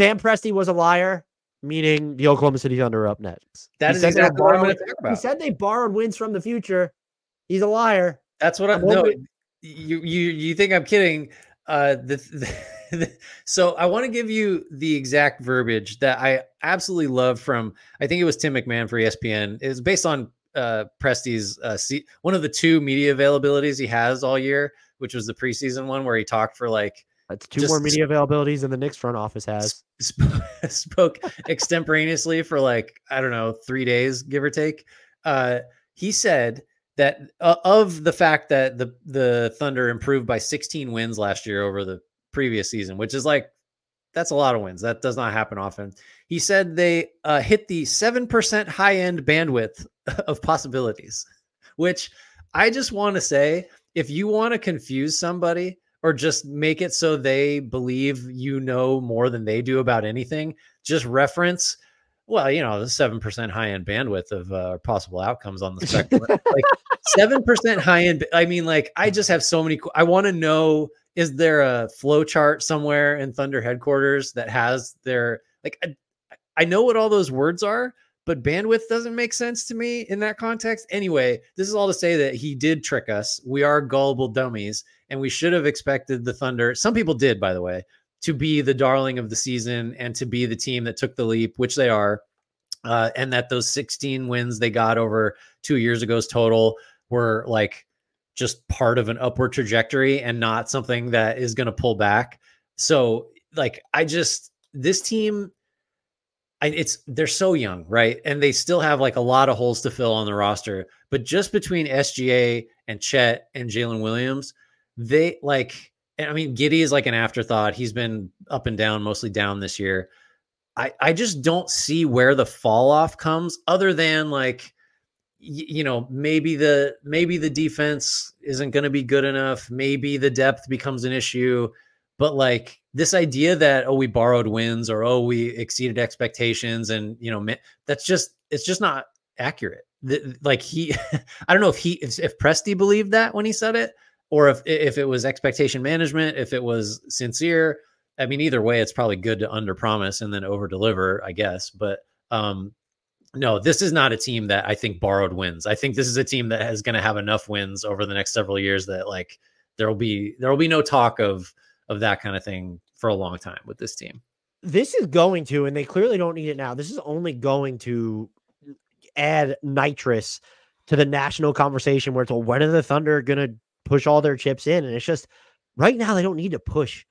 Sam Presti was a liar, meaning the Oklahoma City Thunder are up next. That He is said they exactly what I'm borrowed- going to talk about. He said they borrowed wins from the future. He's a liar. That's what I'm. I'm No, hoping- you you you think I'm kidding? Uh, the, the so I want to give you the exact verbiage that I absolutely love from. I think it was Tim MacMahon for ESPN. It was based on uh Presti's uh one of the two media availabilities he has all year, which was the preseason one where he talked for like That's two Just- more media availabilities than the Knicks front office has. sp- spoke extemporaneously for like I don't know three days, give or take. Uh, he said that uh, of the fact that the the Thunder improved by 16 wins last year over the previous season, which is like that's a lot of wins. That does not happen often. He said they uh, hit the seven percent high end bandwidth of possibilities, which I just want to say, if you want to confuse somebody or just make it so they believe you know more than they do about anything, just reference, well, you know, the 7% high end bandwidth of uh, possible outcomes on the spectrum. like 7% high end. I mean, like, I just have so many. I want to know is there a flow chart somewhere in Thunder headquarters that has their, like, I, I know what all those words are, but bandwidth doesn't make sense to me in that context. Anyway, this is all to say that he did trick us. We are gullible dummies, and we should have expected the Thunder. Some people did, by the way, to be the darling of the season and to be the team that took the leap, which they are. Uh, and that those 16 wins they got over two years ago's total were like just part of an upward trajectory and not something that is going to pull back. So, like, I just, this team, It's they're so young, right? And they still have like a lot of holes to fill on the roster. But just between SGA and Chet and Jalen Williams, they like. I mean, Giddey is like an afterthought. He's been up and down, mostly down this year. I I just don't see where the fall off comes, other than like, you know, maybe the maybe the defense isn't going to be good enough. Maybe the depth becomes an issue. But like this idea that oh we borrowed wins or oh we exceeded expectations and you know that's just it's just not accurate. Like he, I don't know if he if, if Presti believed that when he said it or if if it was expectation management, if it was sincere. I mean, either way, it's probably good to under promise and then over deliver, I guess. But um, no, this is not a team that I think borrowed wins. I think this is a team that is going to have enough wins over the next several years that like there will be there will be no talk of of that kind of thing for a long time with this team. This is going to, and they clearly don't need it now. This is only going to add nitrous to the national conversation where it's well, when are the Thunder going to push all their chips in? And it's just right now they don't need to push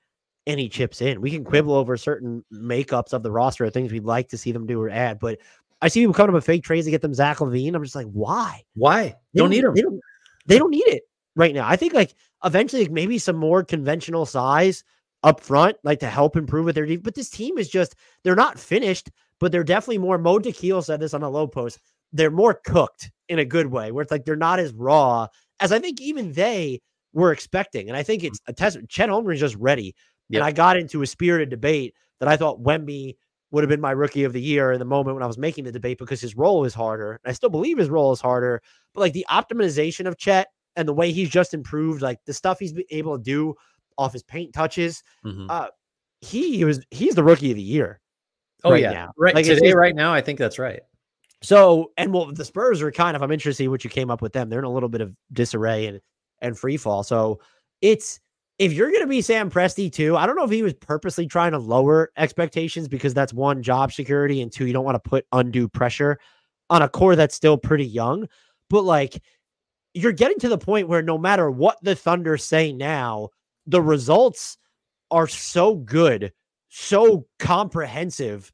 any chips in. We can quibble over certain makeups of the roster or things we'd like to see them do or add, but I see people coming up with fake trades to get them Zach LaVine. I'm just like, why? Why? They Don't need them. They don't, they don't need it right now. I think like eventually like, maybe some more conventional size up front, like to help improve with their defense. But this team is just they're not finished, but they're definitely more. Mo Dakhil said this on a low post. They're more cooked in a good way, where it's like they're not as raw as I think even they were expecting. And I think it's a test. Chet Holmgren is just ready. Yep. And I got into a spirited debate that I thought Wemby would have been my rookie of the year in the moment when I was making the debate because his role is harder. I still believe his role is harder, but like the optimization of Chet and the way he's just improved, like the stuff he's been able to do off his paint touches, Mhm. uh, he was he's the rookie of the year. oh right yeah, now. right Like, today, right now. I think that's right. So, and well, the Spurs are kind of, I'm interested in what you came up with them. They're in a little bit of disarray and and free fall. So it's if you're gonna be Sam Presti too, I don't know if he was purposely trying to lower expectations because that's one job security, and two, you don't want to put undue pressure on a core that's still pretty young. But like you're getting to the point where no matter what the Thunder say now, the results are so good, so comprehensive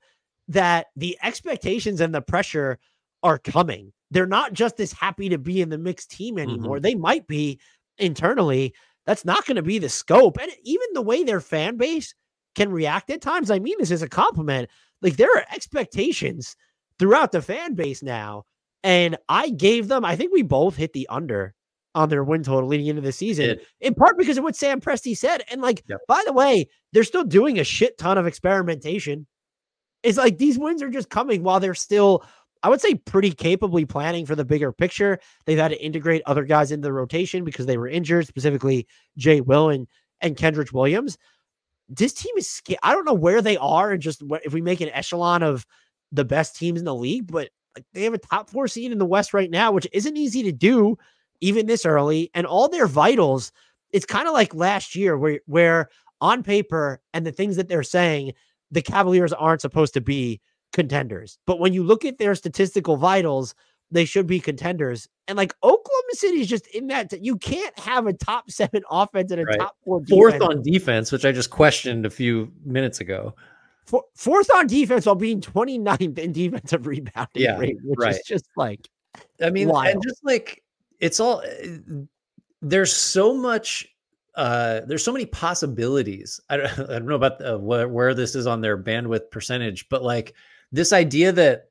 that the expectations and the pressure are coming. They're not just as happy to be in the mixed team mm-hmm. anymore. They might be internally. That's not going to be the scope. And even the way their fan base can react at times, I mean this as a compliment. Like there are expectations throughout the fan base now. And I gave them, I think we both hit the under on their win total leading into the season, in part because of what Sam Presti said. And like, Yep. by the way, they're still doing a shit ton of experimentation. It's like these wins are just coming while they're still, I would say, pretty capably planning for the bigger picture. They've had to integrate other guys into the rotation because they were injured, specifically Jay Will and, and Kenrich Williams. this team is scared. I don't know where they are, and just if we make an echelon of the best teams in the league, but like they have a top four seed in the West right now, which isn't easy to do even this early. And all their vitals, it's kind of like last year where where on paper and the things that they're saying, the Cavaliers aren't supposed to be contenders. But when you look at their statistical vitals, they should be contenders. And like Oklahoma City is just in that you can't have a top seven offense and a right. top four fourth on defense, which I just questioned a few minutes ago. Fourth on defense while being 29th in defensive rebounding yeah, rate, which right. is just like I mean, wild. and just like it's all eh, there's so much uh there's so many possibilities i don't, I don't know about the, where, where this is on their bandwidth percentage but like this idea that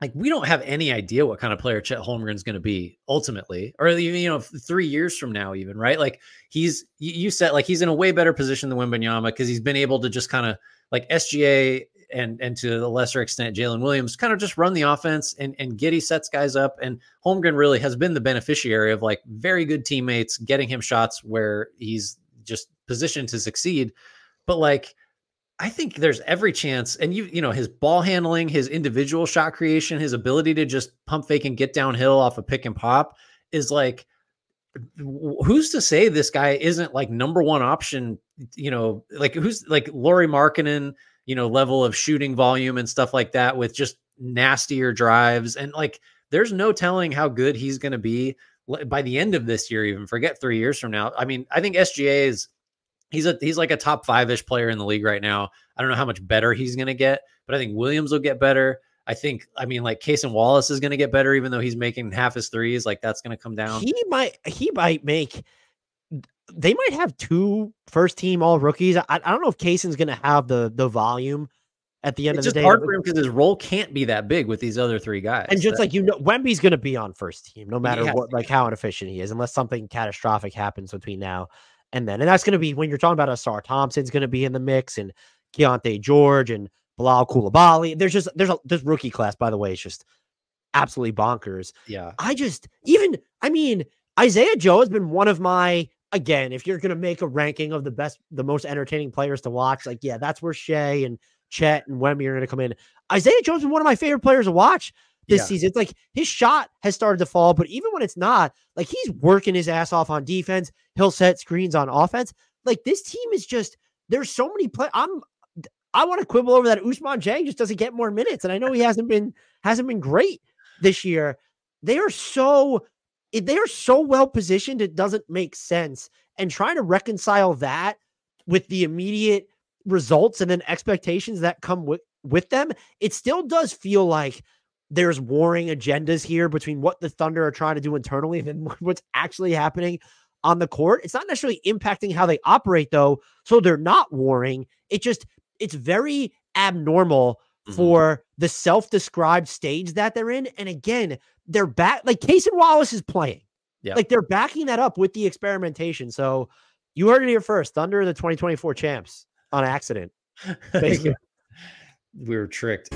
like we don't have any idea what kind of player Chet Holmgren's going to be ultimately, or you know, three years from now, even right? Like he's you said like he's in a way better position than Wembanyama because he's been able to just kind of like SGA and and to a lesser extent Jalen Williams kind of just run the offense and and Giddey sets guys up. And Holmgren really has been the beneficiary of like very good teammates getting him shots where he's just positioned to succeed, but like I think there's every chance, and you you know his ball handling, his individual shot creation, his ability to just pump fake and get downhill off a pick and pop is like who's to say this guy isn't like number one option you know like who's like Lauri Markkanen you know level of shooting volume and stuff like that with just nastier drives and like there's no telling how good he's going to be by the end of this year even forget 3 years from now i mean i think SGA is he's a he's like a top five ish player in the league right now. I don't know how much better he's going to get, but I think Williams will get better. I think I mean like Cason Wallace is going to get better, even though he's making half his threes. Like that's going to come down. He might he might make. They might have two first team all rookies. I, I don't know if Cason's going to have the the volume at the end it's of the day. It's hard for him because his role can't be that big with these other three guys. And just that, like you know, Wemby's going to be on first team no matter what, like how inefficient he is, unless something catastrophic happens between now and then. And that's going to be when you're talking about Ausar Thompson's going to be in the mix and Keyonte George and Bilal Coulibaly. There's just there's a this rookie class, by the way, is just absolutely bonkers. Yeah. I just even I mean Isaiah Joe has been one of my again, if you're gonna make a ranking of the best, the most entertaining players to watch, like yeah, that's where Shai and Chet and Wemby are gonna come in. Isaiah Jones is one of my favorite players to watch this yeah. season. It's like his shot has started to fall, but even when it's not, like he's working his ass off on defense. He'll set screens on offense. Like this team is just there's so many play. I'm I want to quibble over that Ousmane Dieng just doesn't get more minutes, and I know he hasn't been hasn't been great this year. They are so they are so well positioned. It doesn't make sense, and trying to reconcile that with the immediate results and then expectations that come with with them, it still does feel like there's warring agendas here between what the Thunder are trying to do internally and what's actually happening on the court. It's not necessarily impacting how they operate, though. So they're not warring. It just, it's very abnormal mm-hmm. for the self described stage that they're in. And again, they're back, like Cason Wallace is playing. Yeah. Like they're backing that up with the experimentation. So you heard it here first Thunder, the 2024 champs on accident. we were tricked.